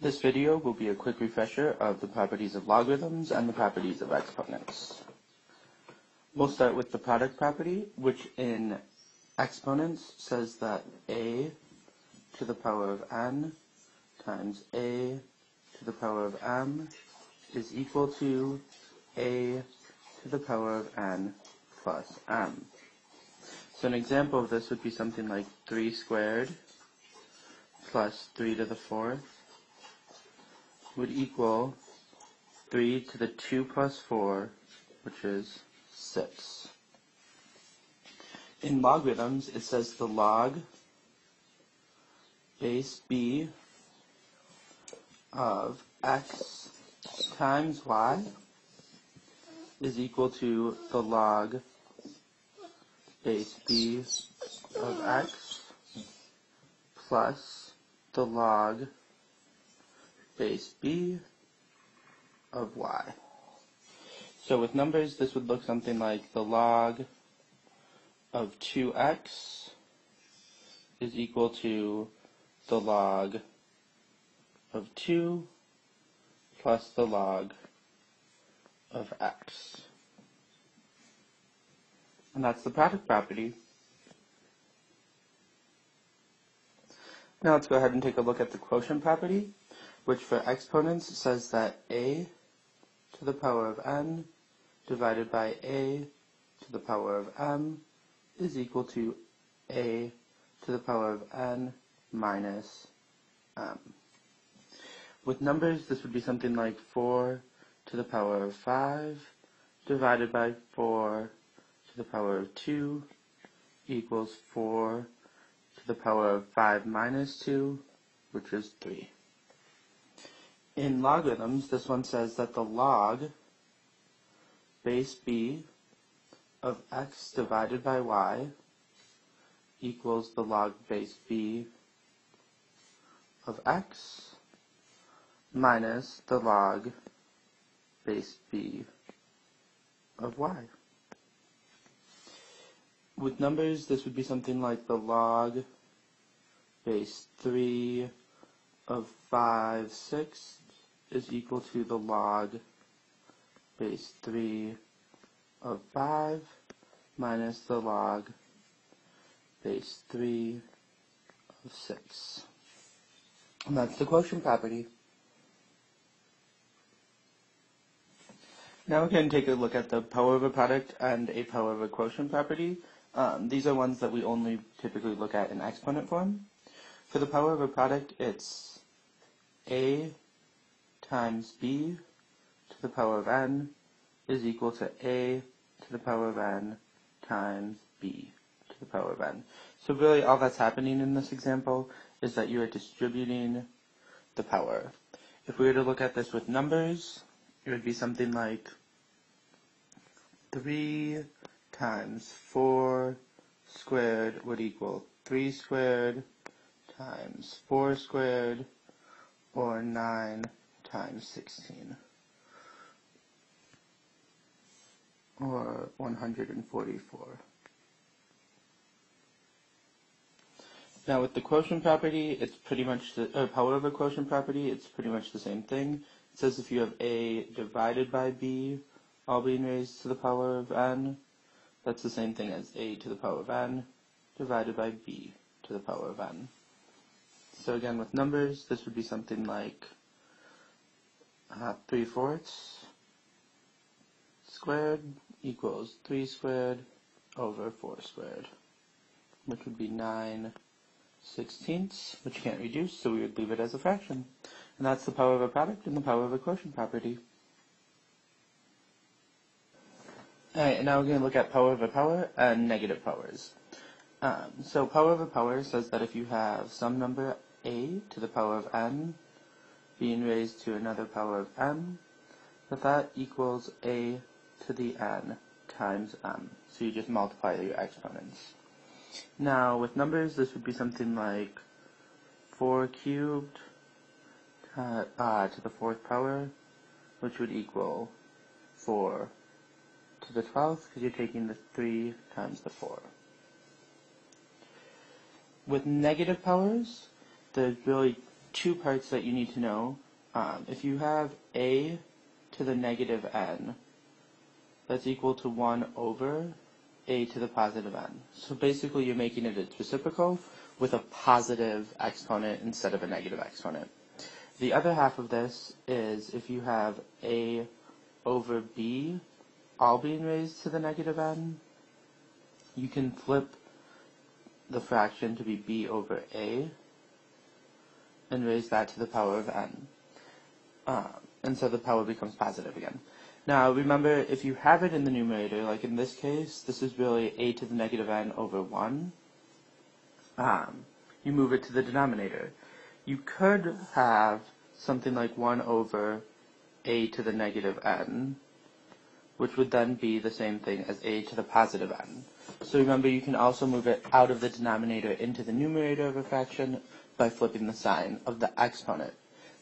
This video will be a quick refresher of the properties of logarithms and the properties of exponents. We'll start with the product property, which in exponents says that a to the power of n times a to the power of m is equal to a to the power of n plus m. So an example of this would be something like 3 squared plus 3 to the fourth would equal 3 to the 2 plus 4, which is 6. In logarithms, it says the log base b of x times y is equal to the log base b of x plus the log base b of y. So with numbers, this would look something like the log of 2x is equal to the log of 2 plus the log of x. And that's the product property. Now let's go ahead and take a look at the quotient property, which for exponents says that a to the power of n divided by a to the power of m is equal to a to the power of n minus m. With numbers, this would be something like 4 to the power of 5 divided by 4 to the power of 2 equals 4 to the power of 5 minus 2, which is 3. In logarithms, this one says that the log base b of x divided by y equals the log base b of x minus the log base b of y. With numbers, this would be something like the log base 3 of 5 sixths is equal to the log base 3 of 5 minus the log base 3 of 6. And that's the quotient property. Now we can take a look at the power of a product and a power of a quotient property. Um, these are ones that we only typically look at in exponent form. For the power of a product, it's a times b to the power of n is equal to a to the power of n times b to the power of n. So really all that's happening in this example is that you are distributing the power. If we were to look at this with numbers, it would be something like 3 times 4 squared would equal 3 squared times 4 squared or 9 times 16 or 144. Now with the quotient property, it's pretty much the power of a quotient property, it's pretty much the same thing. It says if you have a divided by b, all being raised to the power of n, that's the same thing as a to the power of n divided by b to the power of n. So again, with numbers, this would be something like uh, 3 fourths squared equals 3 squared over 4 squared, which would be 9 sixteenths, which you can't reduce, so we would leave it as a fraction. And that's the power of a product and the power of a quotient property. Alright, and now we're going to look at power of a power and negative powers. Um, so power of a power says that if you have some number a to the power of n being raised to another power of m, that that equals a to the n times m. So you just multiply your exponents. Now, with numbers, this would be something like 4 cubed uh, uh, to the fourth power, which would equal 4 to the 12th, because you're taking the 3 times the 4. With negative powers, there's really two parts that you need to know. Um, if you have a to the negative n, that's equal to 1 over a to the positive n. So basically you're making it its reciprocal with a positive exponent instead of a negative exponent. The other half of this is if you have a over b all being raised to the negative n, you can flip the fraction to be b over a and raise that to the power of n. Uh, and so the power becomes positive again. Now remember, if you have it in the numerator, like in this case, this is really a to the negative n over 1. Um, you move it to the denominator. You could have something like 1 over a to the negative n, which would then be the same thing as a to the positive n. So remember, you can also move it out of the denominator into the numerator of a fraction by flipping the sign of the exponent.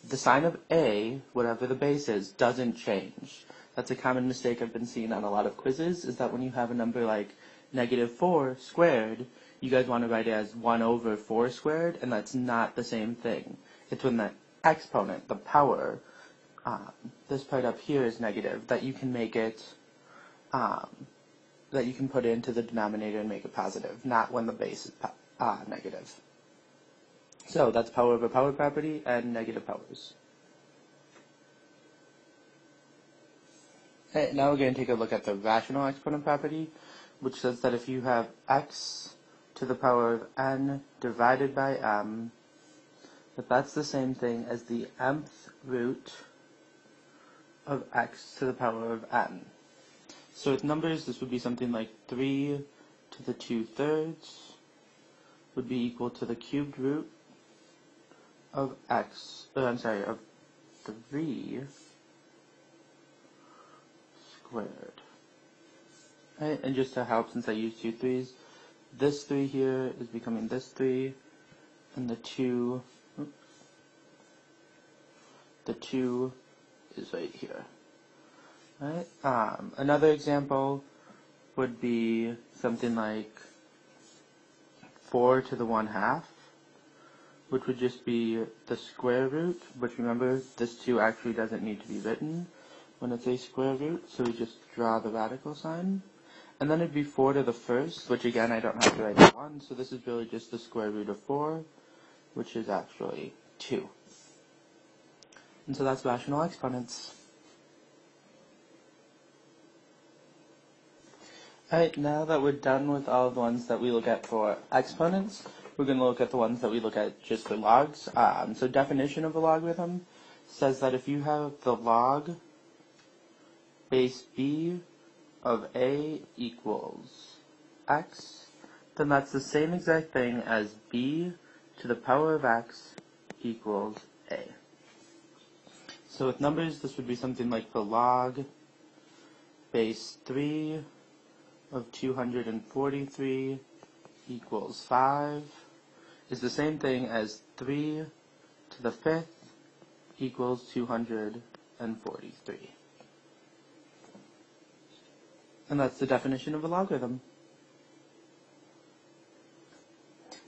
The sign of a, whatever the base is, doesn't change. That's a common mistake I've been seeing on a lot of quizzes, is that when you have a number like negative 4 squared, you guys want to write it as 1 over 4 squared, and that's not the same thing. It's when the exponent, the power, um, this part up here is negative, that you can make it, um, that you can put into the denominator and make it positive, not when the base is uh, negative. So that's power over power property and negative powers. Okay, now we're going to take a look at the rational exponent property, which says that if you have x to the power of n divided by m, that that's the same thing as the mth root of x to the power of n. So with numbers, this would be something like 3 to the 2 thirds would be equal to the cubed root of x, uh, I'm sorry, of 3 squared. Right, and just to help, since I used two threes, this 3 here is becoming this 3, and the 2, the 2 is right here. Right? Um, another example would be something like 4 to the 1 half, which would just be the square root, which remember, this 2 actually doesn't need to be written when it's a square root, so we just draw the radical sign. And then it'd be 4 to the first, which again I don't have to write 1, so this is really just the square root of 4, which is actually 2. And so that's rational exponents. Alright, now that we're done with all the ones that we look at for exponents, we're going to look at the ones that we look at just for logs. Um, so definition of a logarithm says that if you have the log base b of a equals x, then that's the same exact thing as b to the power of x equals a. So with numbers, this would be something like the log base 3 of 243 equals 5 is the same thing as 3 to the fifth equals 243. And that's the definition of a logarithm.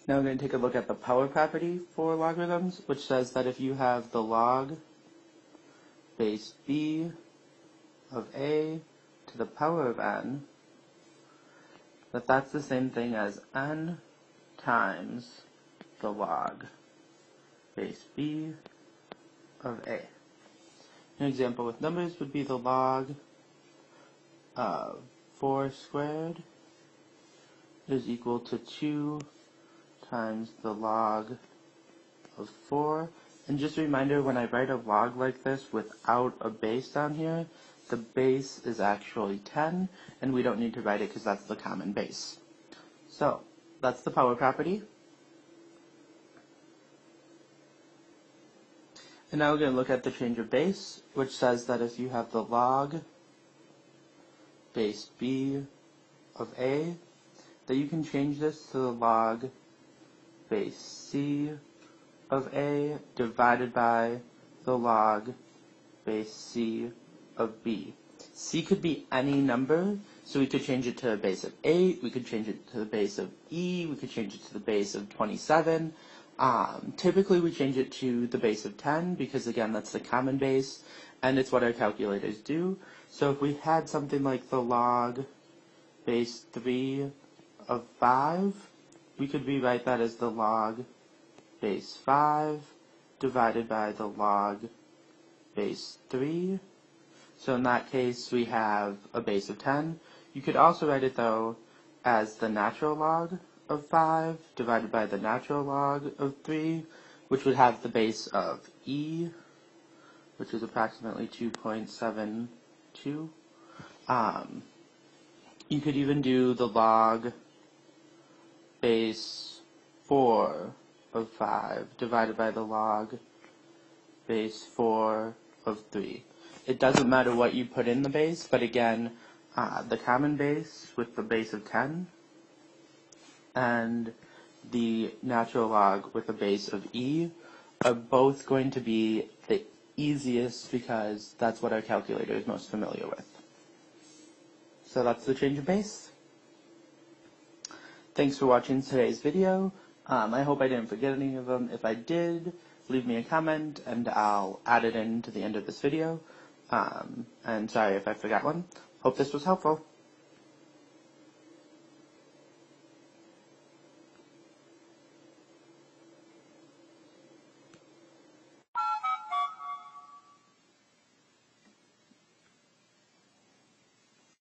Now we're going to take a look at the power property for logarithms, which says that if you have the log base b of a to the power of n, that that's the same thing as n times the log base b of a. An example with numbers would be the log of 4 squared is equal to 2 times the log of 4. And just a reminder, when I write a log like this without a base down here, the base is actually 10, and we don't need to write it because that's the common base. So, that's the power property. And now we're going to look at the change of base, which says that if you have the log base b of a, that you can change this to the log base c of a divided by the log base c of b. c could be any number, so we could change it to a base of 8, we could change it to the base of e, we could change it to the base of 27. Um, typically we change it to the base of 10 because again that's the common base and it's what our calculators do. So if we had something like the log base 3 of 5, we could rewrite that as the log base 5 divided by the log base 3. So in that case we have a base of 10. You could also write it though as the natural log of 5 divided by the natural log of 3, which would have the base of e, which is approximately 2.72. Um, you could even do the log base 4 of 5 divided by the log base 4 of 3. It doesn't matter what you put in the base, but again, uh, the common base with the base of 10 and the natural log with a base of e are both going to be the easiest because that's what our calculator is most familiar with. So that's the change of base. Thanks for watching today's video. Um, I hope I didn't forget any of them. If I did, leave me a comment and I'll add it in to the end of this video. Um, and sorry if I forgot one. Hope this was helpful.